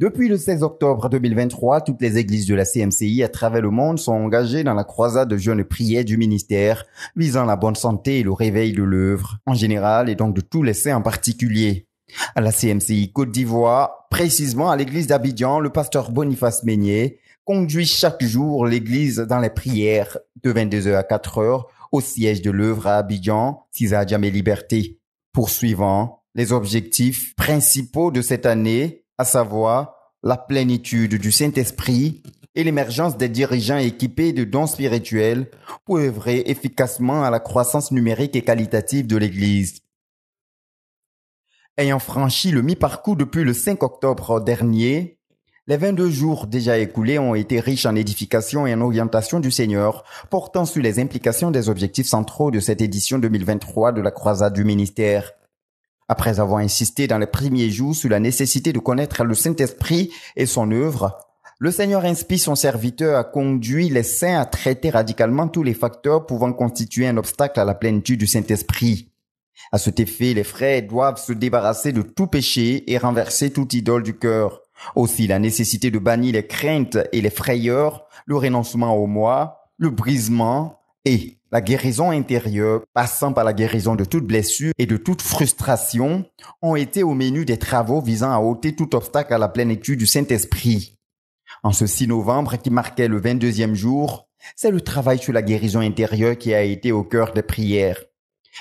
Depuis le 16 octobre 2023, toutes les églises de la CMCI à travers le monde sont engagées dans la croisade de jeunes prières du ministère visant la bonne santé et le réveil de l'œuvre en général et donc de tous les saints en particulier. À la CMCI Côte d'Ivoire, précisément à l'église d'Abidjan, le pasteur Boniface Meignet conduit chaque jour l'église dans les prières de 22h à 4h au siège de l'œuvre à Abidjan, Cisa Djamé Liberté, poursuivant les objectifs principaux de cette année à savoir la plénitude du Saint-Esprit et l'émergence des dirigeants équipés de dons spirituels pour œuvrer efficacement à la croissance numérique et qualitative de l'Église. Ayant franchi le mi-parcours depuis le 5 octobre dernier, les 22 jours déjà écoulés ont été riches en édification et en orientation du Seigneur, portant sur les implications des objectifs centraux de cette édition 2023 de la croisade du ministère. Après avoir insisté dans les premiers jours sur la nécessité de connaître le Saint-Esprit et son œuvre, le Seigneur inspire son serviteur à conduire les saints à traiter radicalement tous les facteurs pouvant constituer un obstacle à la plénitude du Saint-Esprit. À cet effet, les frères doivent se débarrasser de tout péché et renverser toute idole du cœur. Aussi la nécessité de bannir les craintes et les frayeurs, le renoncement au moi, le brisement et la guérison intérieure, passant par la guérison de toute blessure et de toute frustration, ont été au menu des travaux visant à ôter tout obstacle à la plénitude du Saint-Esprit. En ce 6 novembre qui marquait le 22e jour, c'est le travail sur la guérison intérieure qui a été au cœur des prières.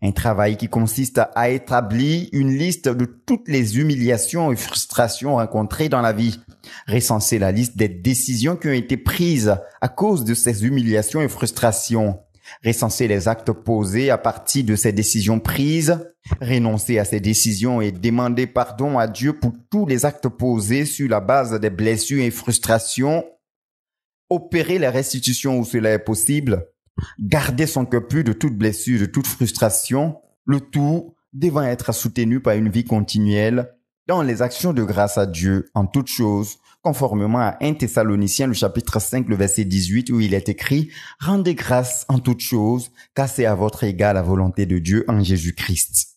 Un travail qui consiste à établir une liste de toutes les humiliations et frustrations rencontrées dans la vie, recenser la liste des décisions qui ont été prises à cause de ces humiliations et frustrations, recenser les actes posés à partir de ces décisions prises, renoncer à ces décisions et demander pardon à Dieu pour tous les actes posés sur la base des blessures et frustrations, opérer la restitution où cela est possible, garder son cœur pur de toute blessure, de toute frustration, le tout devant être soutenu par une vie continuelle dans les actions de grâce à Dieu en toutes choses, conformément à 1 Thessaloniciens le chapitre 5 le verset 18 où il est écrit Rendez grâce en toutes choses, car c'est à votre égard la volonté de Dieu en Jésus-Christ.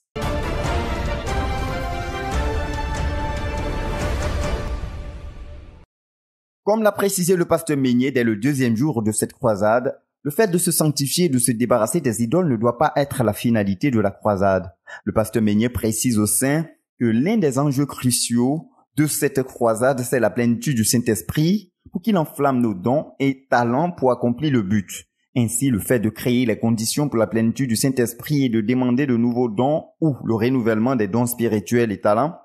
Comme l'a précisé le pasteur Meignet dès le deuxième jour de cette croisade, le fait de se sanctifier et de se débarrasser des idoles ne doit pas être la finalité de la croisade. Le pasteur Meignet précise au sein que l'un des enjeux cruciaux de cette croisade, c'est la plénitude du Saint-Esprit pour qu'il enflamme nos dons et talents pour accomplir le but. Ainsi, le fait de créer les conditions pour la plénitude du Saint-Esprit et de demander de nouveaux dons ou le renouvellement des dons spirituels et talents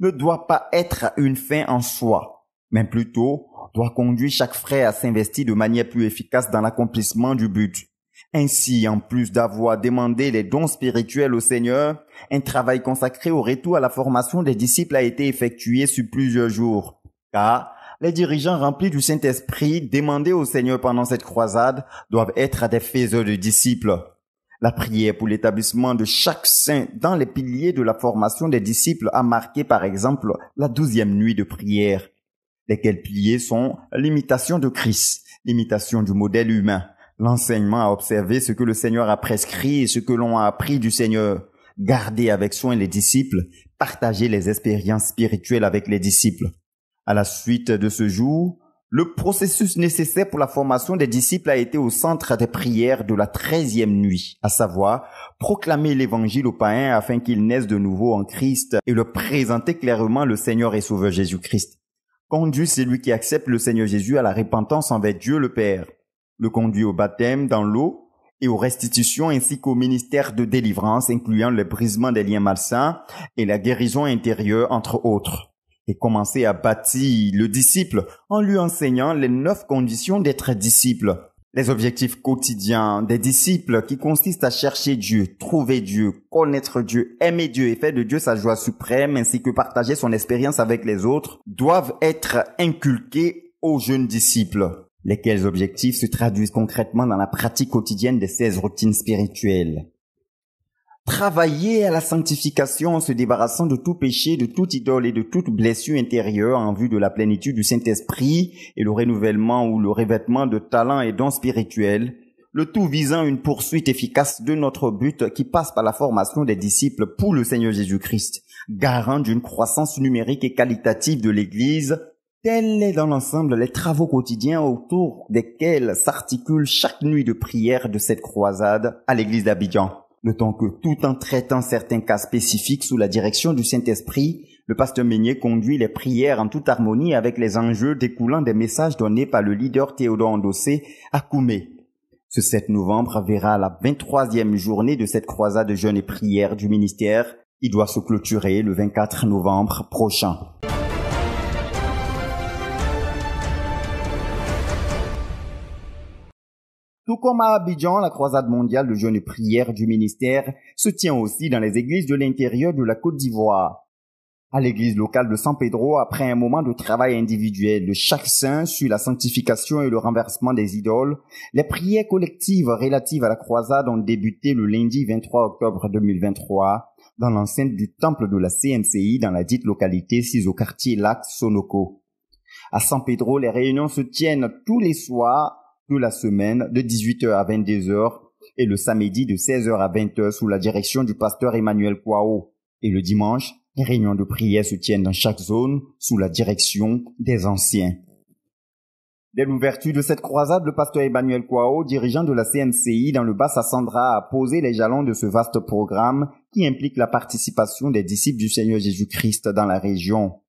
ne doit pas être une fin en soi, mais plutôt doit conduire chaque frère à s'investir de manière plus efficace dans l'accomplissement du but. Ainsi, en plus d'avoir demandé les dons spirituels au Seigneur, un travail consacré au retour à la formation des disciples a été effectué sur plusieurs jours. Car les dirigeants remplis du Saint-Esprit demandés au Seigneur pendant cette croisade doivent être des faiseurs de disciples. La prière pour l'établissement de chaque saint dans les piliers de la formation des disciples a marqué par exemple la douzième nuit de prière, lesquels piliers sont l'imitation de Christ, l'imitation du modèle humain, l'enseignement à observer ce que le Seigneur a prescrit et ce que l'on a appris du Seigneur, garder avec soin les disciples, partager les expériences spirituelles avec les disciples. À la suite de ce jour, le processus nécessaire pour la formation des disciples a été au centre des prières de la treizième nuit, à savoir proclamer l'évangile aux païens afin qu'ils naissent de nouveau en Christ et le présenter clairement le Seigneur et Sauveur Jésus-Christ. Conduit celui qui accepte le Seigneur Jésus à la repentance envers Dieu le Père le conduit au baptême dans l'eau et aux restitutions ainsi qu'au ministère de délivrance incluant le brisement des liens malsains et la guérison intérieure entre autres et commencer à bâtir le disciple en lui enseignant les neuf conditions d'être disciple. Les objectifs quotidiens des disciples qui consistent à chercher Dieu, trouver Dieu, connaître Dieu, aimer Dieu et faire de Dieu sa joie suprême ainsi que partager son expérience avec les autres doivent être inculqués aux jeunes disciples lesquels objectifs se traduisent concrètement dans la pratique quotidienne des 16 routines spirituelles? Travailler à la sanctification en se débarrassant de tout péché, de toute idole et de toute blessure intérieure en vue de la plénitude du Saint-Esprit et le renouvellement ou le revêtement de talents et dons spirituels, le tout visant une poursuite efficace de notre but qui passe par la formation des disciples pour le Seigneur Jésus-Christ, garant d'une croissance numérique et qualitative de l'Église Tels est dans l'ensemble les travaux quotidiens autour desquels s'articule chaque nuit de prière de cette croisade à l'église d'Abidjan. Le que tout en traitant certains cas spécifiques sous la direction du Saint-Esprit, le pasteur Meunier conduit les prières en toute harmonie avec les enjeux découlant des messages donnés par le leader Théodore Endossé à Koumé. Ce 7 novembre verra la 23e journée de cette croisade de jeûne et prière du ministère. Il doit se clôturer le 24 novembre prochain. Tout comme à Abidjan, la croisade mondiale de jeûne et prière du ministère se tient aussi dans les églises de l'intérieur de la Côte d'Ivoire. À l'église locale de San Pedro, après un moment de travail individuel de chaque saint sur la sanctification et le renversement des idoles, les prières collectives relatives à la croisade ont débuté le lundi 23 octobre 2023 dans l'enceinte du temple de la CMCI dans la dite localité sise au quartier Lac Sonoko. À San Pedro, les réunions se tiennent tous les soirs de la semaine de 18h à 22h et le samedi de 16h à 20h sous la direction du pasteur Emmanuel Kwao. Et le dimanche, les réunions de prière se tiennent dans chaque zone sous la direction des anciens. Dès l'ouverture de cette croisade, le pasteur Emmanuel Kwao, dirigeant de la CMCI dans le Bas-Sassandra, a posé les jalons de ce vaste programme qui implique la participation des disciples du Seigneur Jésus-Christ dans la région.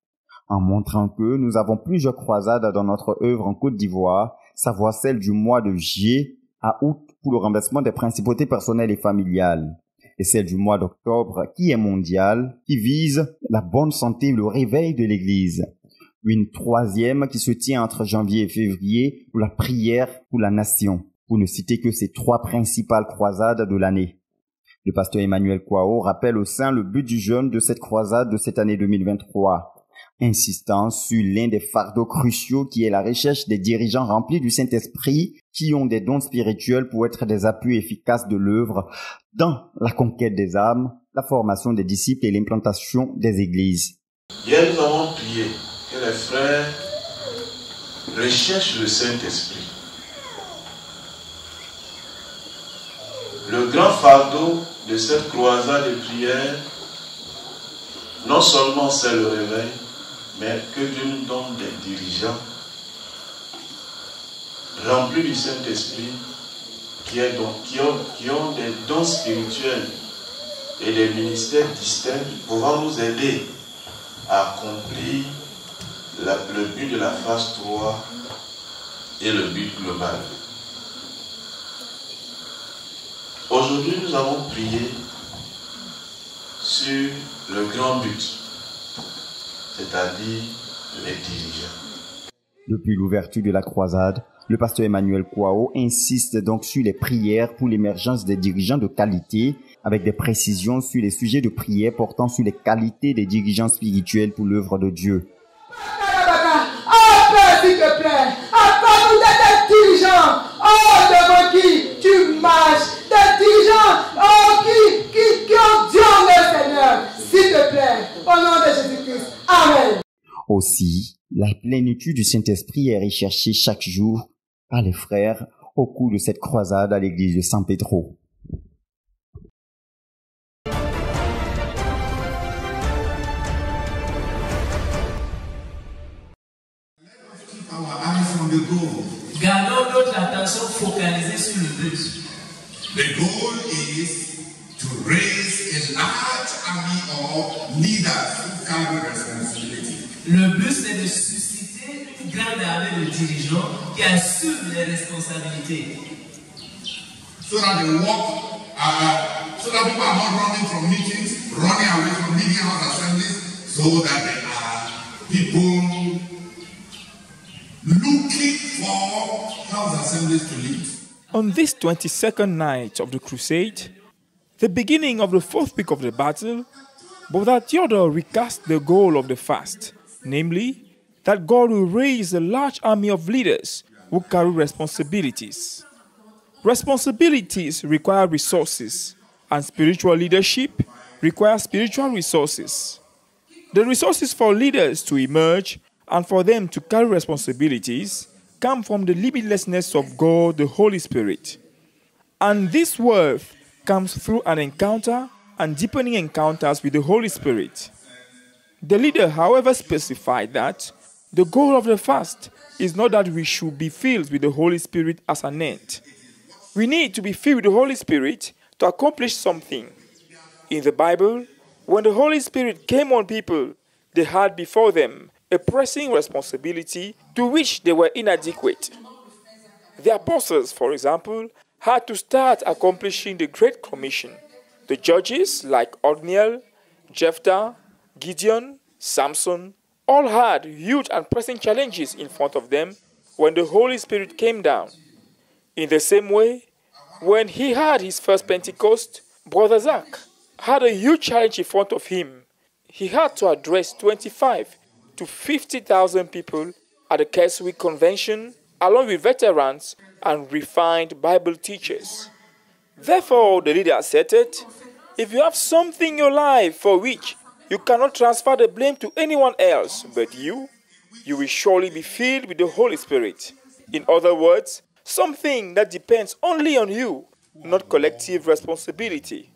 En montrant que nous avons plusieurs croisades dans notre œuvre en Côte d'Ivoire savoir celle du mois de juillet à août pour le renversement des principautés personnelles et familiales, et celle du mois d'octobre qui est mondiale, qui vise la bonne santé et le réveil de l'Église. Une troisième qui se tient entre janvier et février pour la prière pour la nation, pour ne citer que ces trois principales croisades de l'année. Le pasteur Emmanuel Kwao rappelle au sein le but du jeûne de cette croisade de cette année 2023 insistant sur l'un des fardeaux cruciaux qui est la recherche des dirigeants remplis du Saint-Esprit qui ont des dons spirituels pour être des appuis efficaces de l'œuvre dans la conquête des âmes, la formation des disciples et l'implantation des églises. Hier, nous avons prié que les frères recherchent le Saint-Esprit. Le grand fardeau de cette croisade de prière, non seulement c'est le réveil, mais que Dieu nous donne des dirigeants remplis du Saint-Esprit qui, ont, qui des dons spirituels et des ministères distincts pouvant nous aider à accomplir le but de la phase 3 et le but global. Aujourd'hui, nous avons prié sur le grand but c'est-à-dire les dirigeants. Depuis l'ouverture de la croisade, le pasteur Emmanuel Kouao insiste donc sur les prières pour l'émergence des dirigeants de qualité, avec des précisions sur les sujets de prière portant sur les qualités des dirigeants spirituels pour l'œuvre de Dieu. Aussi, la plénitude du Saint-Esprit est recherchée chaque jour par les frères au cours de cette croisade à l'église de San Pedro. Gardons notre attention focalisée sur le but. The goal is to raise a large army of but, c'est de susciter une grande armée de dirigeants qui assument les responsabilités. So that they walk, uh, so that people are not running from meetings, running away from meeting house assemblies, so that they are people looking for house assemblies to lead. On this 22nd night of the crusade, the beginning of the fourth week of the battle, Brother Theodore recast the goal of the fast, namely, that God will raise a large army of leaders who carry responsibilities. Responsibilities require resources, and spiritual leadership requires spiritual resources. The resources for leaders to emerge and for them to carry responsibilities come from the limitlessness of God, the Holy Spirit. And this worth comes through an encounter and deepening encounters with the Holy Spirit. The leader, however, specified that The goal of the fast is not that we should be filled with the Holy Spirit as an end. We need to be filled with the Holy Spirit to accomplish something. In the Bible, when the Holy Spirit came on people, they had before them a pressing responsibility to which they were inadequate. The apostles, for example, had to start accomplishing the Great Commission. The judges, like Othniel, Jephthah, Gideon, Samson, all had huge and pressing challenges in front of them when the Holy Spirit came down. In the same way, when he had his first Pentecost, Brother Zach had a huge challenge in front of him. He had to address 25 to 50,000 people at the Keswick Convention, along with veterans and refined Bible teachers. Therefore, the leader asserted if you have something in your life for which you cannot transfer the blame to anyone else but you, you will surely be filled with the Holy Spirit. In other words, something that depends only on you, not collective responsibility.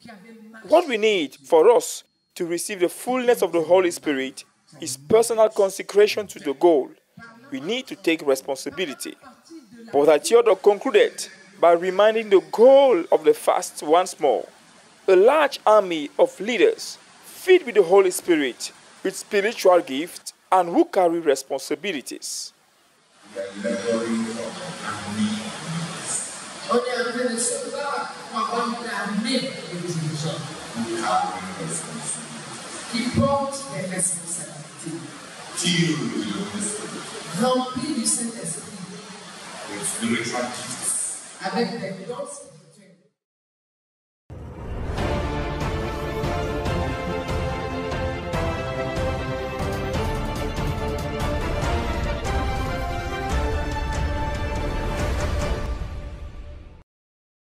What we need for us to receive the fullness of the Holy Spirit is personal consecration to the goal. We need to take responsibility. But Theodore concluded by reminding the goal of the fast once more. A large army of leaders filled with the Holy Spirit, with spiritual gifts, and who carry responsibilities. Rempli du Saint-Esprit. Avec des dons